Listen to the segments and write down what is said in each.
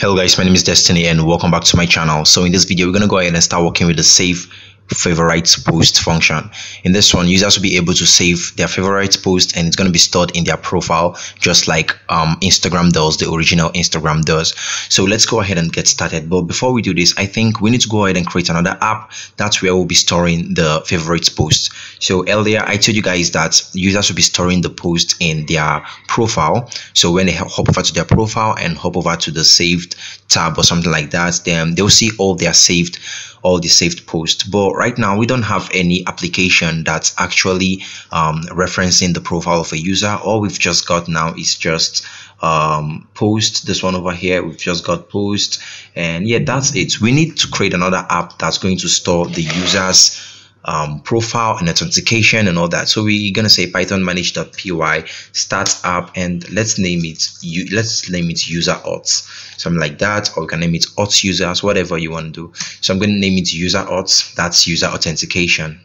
hello guys my name is destiny and welcome back to my channel. So in this video we're to go ahead and start working with the save favorites post function. In this one users will be able to save their favorites post and it's going to be stored in their profile just like um, instagram does the original instagram does. So let's go ahead and get started. But before we do this i think we need to go ahead and create another app. That's where we'll be storing the favorites post. So earlier i told you guys that users will be storing the post in their profile. So when they hop over to their profile and hop over to the saved tab or something like that then they'll see all their saved all the saved posts. But right now we don't have any application that's actually um, referencing the profile of a user. All we've just got now is just um, post. This one over here we've just got post. And yeah that's it. We need to create another app that's going to store the users um, profile and authentication and all that. So we're gonna say Python manage.py start app and let's name it you let's name it user auths something like that or we can name it auth users whatever you want to do. So I'm gonna name it user auths that's user authentication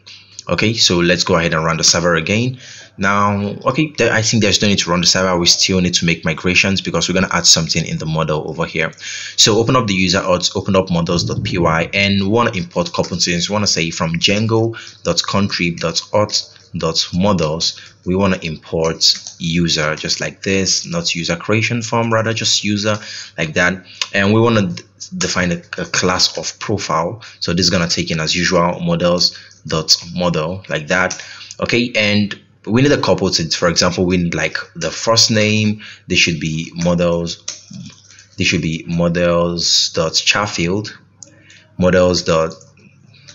okay so let's go ahead and run the server again. Now okay i think there's no need to run the server. We still need to make migrations because we're going to add something in the model over here. So open up the user auth open up models.py and want to import we want to say from django.contrib.auth.models we want to import user just like this not user creation form rather just user like that. And we want to define a, a class of profile. So this is going to take in as usual models dot model like that. Okay and we need a couple things for example we need like the first name. They should be models they should be models dot char field models dot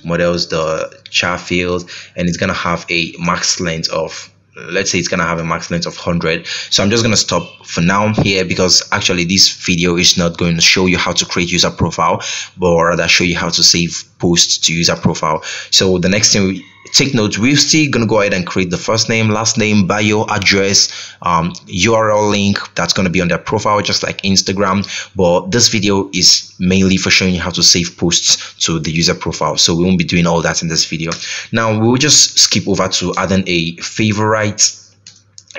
models the char field and it's gonna have a max length of let's say it's gonna have a max length of 100 so i'm just gonna stop for now here because actually this video is not going to show you how to create user profile but rather show you how to save posts to user profile. So the next thing we take note we're still going to go ahead and create the first name last name bio address um, url link that's going to be on their profile just like instagram. But this video is mainly for showing you how to save posts to the user profile. So we won't be doing all that in this video. Now we'll just skip over to adding a favorite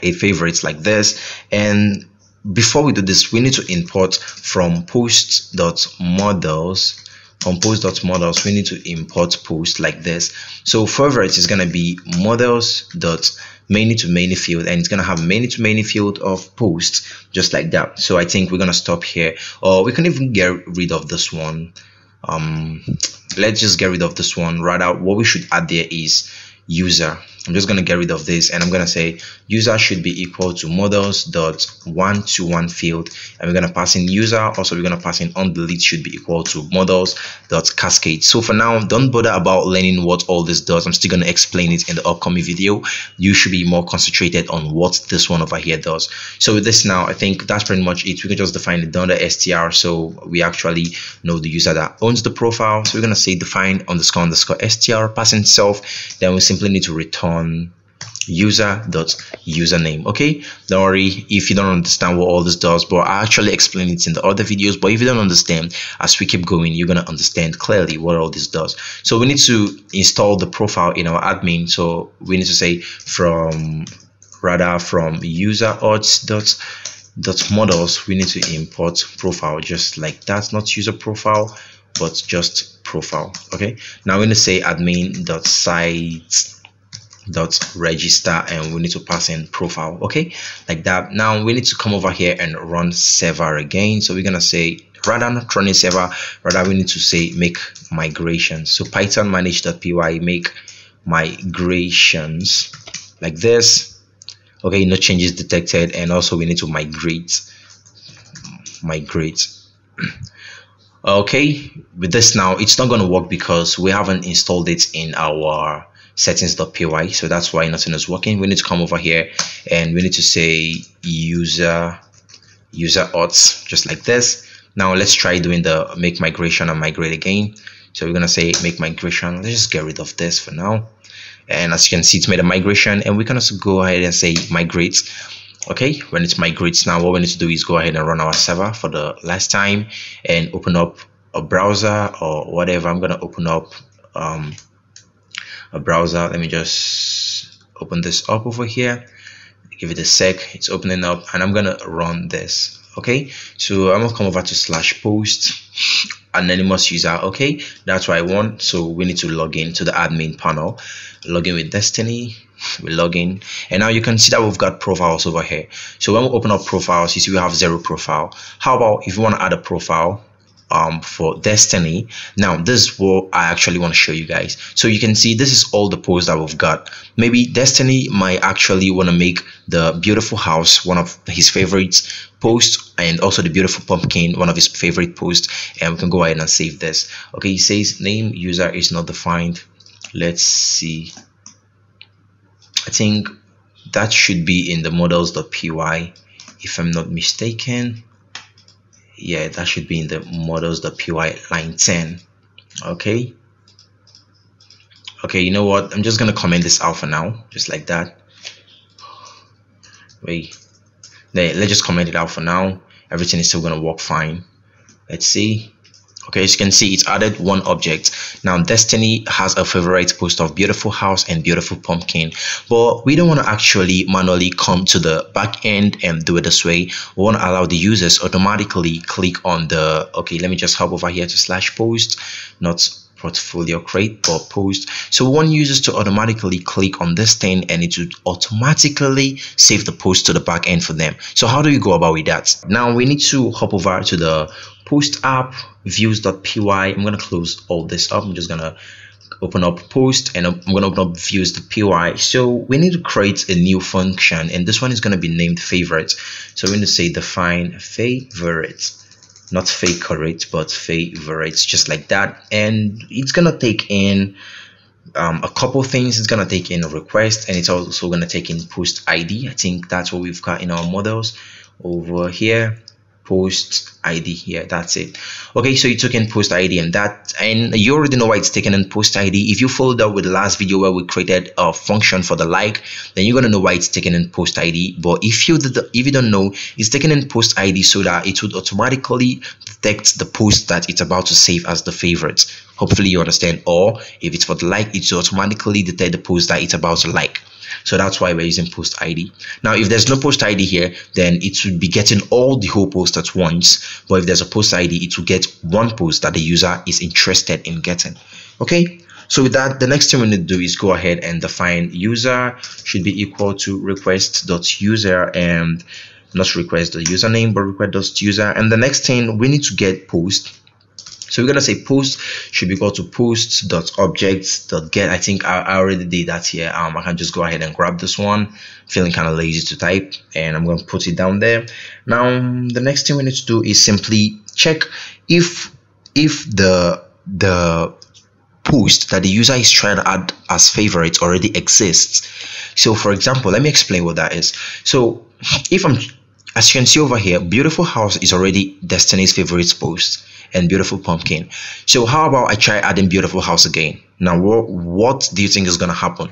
a favorite like this. And before we do this we need to import from post.models on post.models we need to import post like this. So favorite is going to be models dot many to many field and it's going to have many to many field of posts just like that. So i think we're going to stop here or we can even get rid of this one. Um let's just get rid of this one. Rather what we should add there is user. I'm just going to get rid of this and I'm going to say user should be equal to models dot one to one field. And we're going to pass in user. Also we're going to pass in on delete should be equal to models dot cascade so for now don't bother about learning what all this does. I'm still going to explain it in the upcoming video. You should be more concentrated on what this one over here does. So with this now I think that's pretty much it. We can just define it under str so we actually know the user that owns the profile. So we're going to say define underscore underscore str passing self. Then we simply need to return user dot username okay? Don't worry if you don't understand what all this does but i actually explain it in the other videos but if you don't understand as we keep going you're gonna understand clearly what all this does. So we need to install the profile in our admin. So we need to say from rather from user auth dot dot models we need to import profile just like that not user profile but just profile okay? Now we're going to say admin dot site dot register and we need to pass in profile okay? Like that. Now we need to come over here and run server again. So we're gonna say rather not running server rather we need to say make migration so python manage.py make migrations like this okay? No changes detected and also we need to migrate migrate okay with this now it's not going to work because we haven't installed it in our settings.py so that's why nothing is working. We need to come over here and we need to say user user auths just like this. Now let's try doing the make migration and migrate again. So we're gonna say make migration. Let's just get rid of this for now. And as you can see it's made a migration and we can also go ahead and say migrate okay when it migrates now what we need to do is go ahead and run our server for the last time and open up a browser or whatever. I'm gonna open up um, a browser. Let me just open this up over here. Give it a sec. It's opening up and i'm gonna run this. Okay so i'm gonna come over to slash post anonymous user. Okay that's what i want. So we need to log in to the admin panel. Log in with destiny we log in and now you can see that we've got profiles over here. So when we open up profiles you see we have zero profile. How about if you want to add a profile um, for Destiny. Now, this is what I actually want to show you guys. So you can see this is all the posts that we've got. Maybe Destiny might actually want to make the beautiful house one of his favorites posts and also the beautiful pumpkin one of his favorite posts. And we can go ahead and save this. Okay he says name user is not defined. Let's see i think that should be in the models.py if i'm not mistaken. Yeah that should be in the models.py line 10 okay? Okay you know what? I'm just gonna comment this out for now just like that. Wait. There let's just comment it out for now. Everything is still gonna work fine. Let's see okay as you can see it's added one object. Now destiny has a favorite post of beautiful house and beautiful pumpkin but we don't want to actually manually come to the back end and do it this way. We want to allow the users automatically click on the okay let me just hop over here to slash post not portfolio create or post so we want users to automatically click on this thing and it would automatically save the post to the back end for them. So how do you go about with that? Now we need to hop over to the post app views.py i'm going to close all this up. I'm just going to open up post and i'm going to open up views.py so we need to create a new function and this one is going to be named favorite. So we're going to say define favorite not favorite but favorites just like that. And it's gonna take in um, a couple things. It's gonna take in a request and it's also gonna take in post id i think that's what we've got in our models over here post id here. That's it. Okay so you took in post id and that and you already know why it's taken in post id if you followed up with the last video where we created a function for the like then you're gonna know why it's taken in post id but if you did, if you don't know it's taken in post id so that it would automatically detect the post that it's about to save as the favorites hopefully you understand. Or if it's for the like it will automatically detect the post that it's about to like so that's why we're using post id now if there's no post id here then it should be getting all the whole post at once. But if there's a post id it will get one post that the user is interested in getting. Okay? So with that the next thing we need to do is go ahead and define user should be equal to request.user and not request the username but request.user and the next thing we need to get post so we're gonna say post should be equal to post dot objects dot get. I think I, I already did that here. Um, I can just go ahead and grab this one. Feeling kind of lazy to type, and I'm gonna put it down there. Now the next thing we need to do is simply check if if the the post that the user is trying to add as favorite already exists. So for example, let me explain what that is. So if I'm as you can see over here, beautiful house is already Destiny's favorite post and beautiful pumpkin. So how about i try adding beautiful house again? Now what, what do you think is going to happen?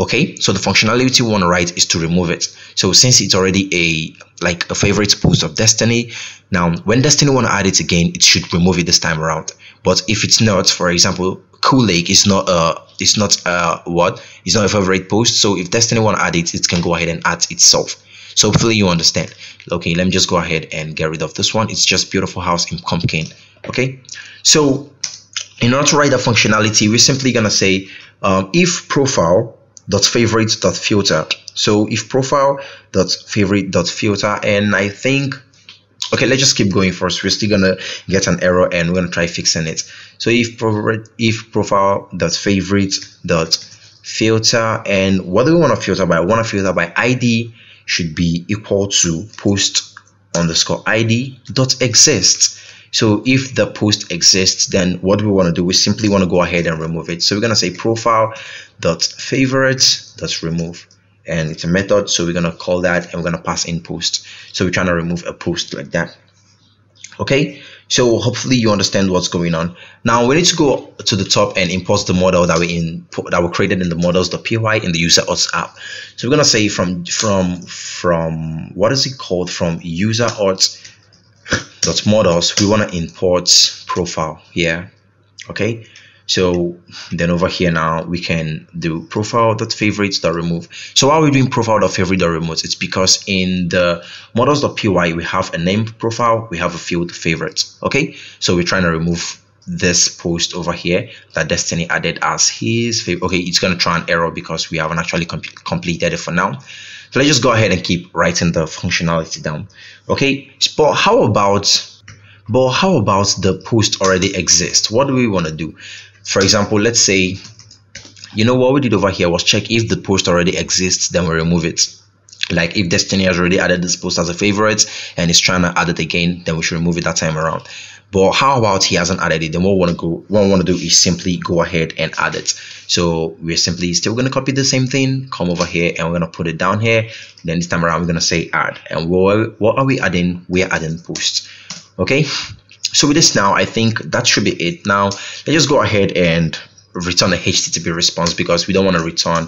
Okay so the functionality we want to write is to remove it. So since it's already a like a favorite post of destiny now when destiny want to add it again it should remove it this time around. But if it's not for example cool lake is not a it's not a what? It's not a favorite post. So if destiny want to add it it can go ahead and add itself so hopefully you understand. Okay let me just go ahead and get rid of this one. It's just beautiful house in pumpkin okay? So in order to write that functionality we're simply gonna say um, if profile dot favorite dot filter. So if profile dot favorite dot filter and i think okay let's just keep going first. We're still gonna get an error and we're gonna try fixing it. So if if profile dot favorite dot filter and what do we want to filter by? I want to filter by id should be equal to post underscore id dot exists so if the post exists then what we want to do we simply want to go ahead and remove it. So we're going to say profile dot favorites dot remove and it's a method. So we're going to call that and we're going to pass in post. So we're trying to remove a post like that. Okay so hopefully you understand what's going on. Now we need to go to the top and import the model that we in that we created in the models.py in the user auth app. So we're going to say from from from what is it called? From user auth dot models we want to import profile here okay so then over here now we can do profile favorites remove. So why are we doing profile it's because in the models.py we have a name profile we have a field favorites okay? So we're trying to remove this post over here that destiny added as his favorite okay it's going to try an error because we haven't actually com completed it for now. So let's just go ahead and keep writing the functionality down okay? But how about but how about the post already exists? What do we want to do for example let's say you know what we did over here was check if the post already exists then we remove it. Like if destiny has already added this post as a favorite and is trying to add it again then we should remove it that time around. But how about he hasn't added it? Then what we want to go what we want to do is simply go ahead and add it. So we're simply still going to copy the same thing come over here and we're going to put it down here. Then this time around we're going to say add. And what, what are we adding? We're adding post okay so with this now i think that should be it. Now let's just go ahead and return a http response because we don't want to return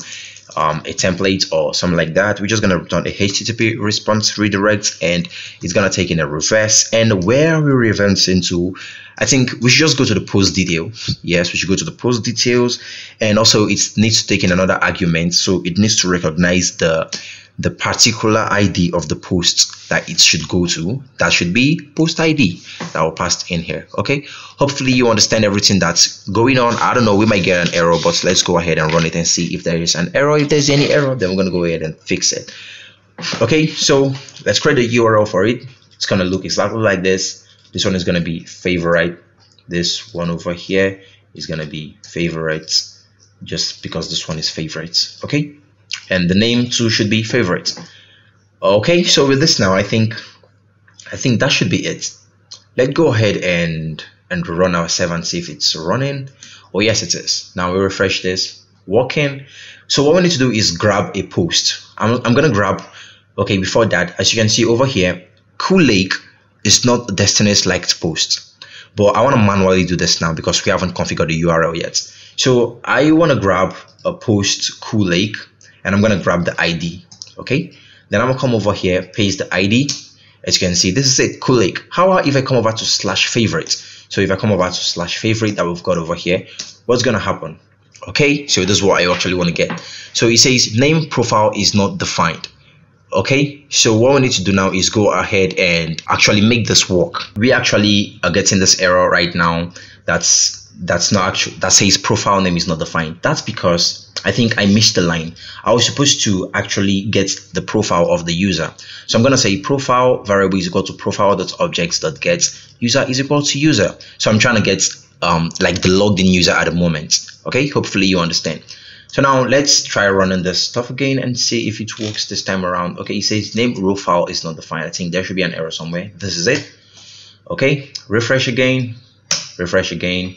um, a template or something like that. We're just going to return a http response redirect and it's going to take in a reverse. And where we reverse into i think we should just go to the post detail yes we should go to the post details. And also it needs to take in another argument. So it needs to recognize the the particular ID of the post that it should go to. That should be post ID that will pass in here. Okay. Hopefully you understand everything that's going on. I don't know. We might get an error, but let's go ahead and run it and see if there is an error. If there's any error, then we're going to go ahead and fix it. Okay. So let's create a URL for it. It's going to look exactly like this. This one is going to be favorite. This one over here is going to be favorites just because this one is favorites. Okay and the name too should be favorite. Okay so with this now i think i think that should be it. Let's go ahead and and run our server and see if it's running. Oh yes it is. Now we refresh this. Working so what we need to do is grab a post. I'm, I'm gonna grab okay before that as you can see over here cool lake is not destiny's liked post. But i want to manually do this now because we haven't configured the url yet. So i want to grab a post cool lake and I'm going to grab the ID. Okay. Then I'm going to come over here, paste the ID. As you can see, this is cool lake. How if I come over to slash favorite? So if I come over to slash favorite that we've got over here, what's going to happen? Okay. So this is what I actually want to get. So it says name profile is not defined okay so what we need to do now is go ahead and actually make this work we actually are getting this error right now that's that's not actually that says profile name is not defined. That's because i think i missed the line. I was supposed to actually get the profile of the user. So i'm going to say profile variable is equal to profile objects user is equal to user. So i'm trying to get um like the logged in user at the moment. Okay? Hopefully you understand. So now let's try running this stuff again and see if it works this time around. Okay it says name profile is not defined. I think there should be an error somewhere. This is it. Okay? Refresh again. Refresh again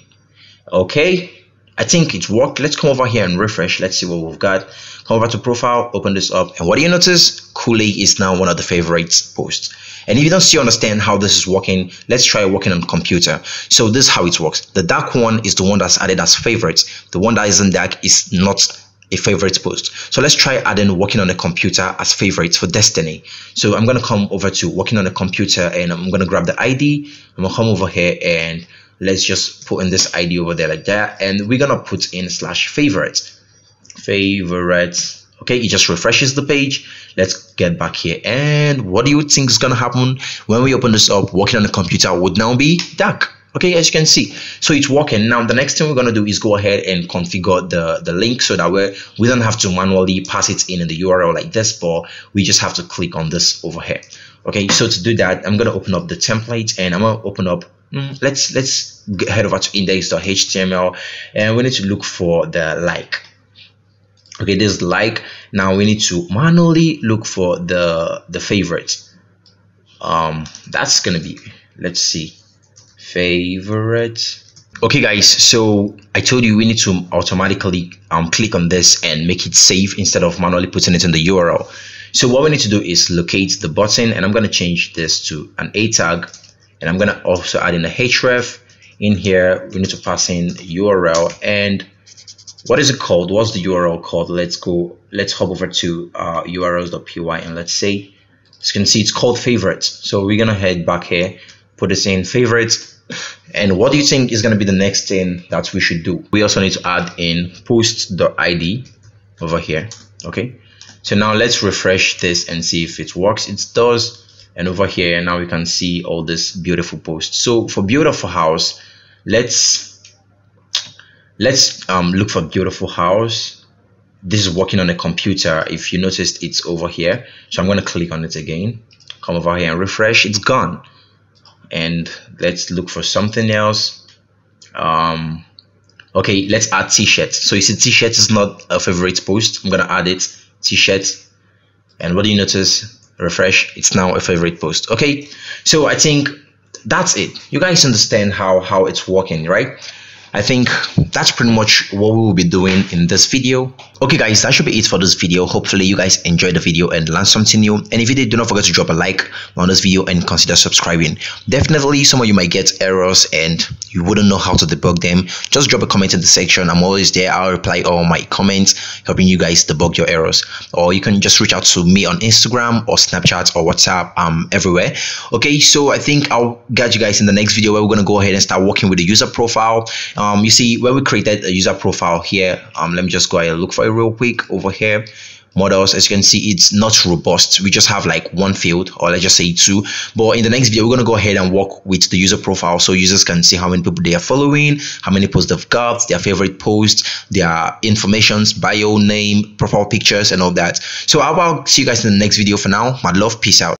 okay I think it worked. Let's come over here and refresh. Let's see what we've got. Come over to profile, open this up. And what do you notice? cool lake is now one of the favorites posts. And if you don't still understand how this is working, let's try working on computer. So this is how it works. The dark one is the one that's added as favorites. The one that isn't dark is not a favorite post. So let's try adding working on a computer as favorites for Destiny. So I'm going to come over to working on a computer and I'm going to grab the ID. I'm going to come over here and let's just put in this id over there like that and we're gonna put in slash favorites. Favorites. Okay it just refreshes the page. Let's get back here. And what do you think is gonna happen when we open this up? Working on the computer would now be dark. Okay as you can see. So it's working. Now the next thing we're going to do is go ahead and configure the the link so that way we don't have to manually pass it in in the url like this but we just have to click on this over here. Okay so to do that i'm going to open up the template and i'm going to open up mm, let's let's head over to index.html and we need to look for the like. Okay this like now we need to manually look for the the favorite. Um that's gonna be let's see favorite. Okay guys so i told you we need to automatically um click on this and make it save instead of manually putting it in the url so what we need to do is locate the button and i'm going to change this to an a tag and I'm gonna also add in a href in here. We need to pass in URL. And what is it called? What's the URL called? Let's go let's hop over to uh, urls.py and let's say as you can see it's called favorites. So we're gonna head back here put this in favorites. And what do you think is to be the next thing that we should do? We also need to add in post.id over here okay? So now let's refresh this and see if it works. It does and over here now we can see all this beautiful posts. So for beautiful house let's let's um, look for beautiful house. This is working on a computer. If you noticed it's over here. So i'm going to click on it again. Come over here and refresh. It's gone. And let's look for something else. Um okay let's add t-shirt so you see t-shirt is not a favorite post. I'm gonna add it. T-shirt and what do you notice refresh. It's now a favorite post. Okay so i think that's it. You guys understand how how it's working right I think that's pretty much what we will be doing in this video. Okay guys, that should be it for this video. Hopefully you guys enjoyed the video and learned something new. And if you did, do not forget to drop a like on this video and consider subscribing. Definitely some of you might get errors and you wouldn't know how to debug them. Just drop a comment in the section. I'm always there. I'll reply all my comments, helping you guys debug your errors. Or you can just reach out to me on Instagram or Snapchat or WhatsApp. I'm everywhere. Okay, so I think I'll get you guys in the next video where we're going to go ahead and start working with the user profile um, you see where we created a user profile here um, let me just go ahead and look for it real quick over here. Models as you can see it's not robust. We just have like one field or let's just say two. But in the next video we're going to go ahead and work with the user profile so users can see how many people they are following how many posts they've got their favorite posts their informations bio name profile pictures and all that. So i'll see you guys in the next video. For now my love. Peace out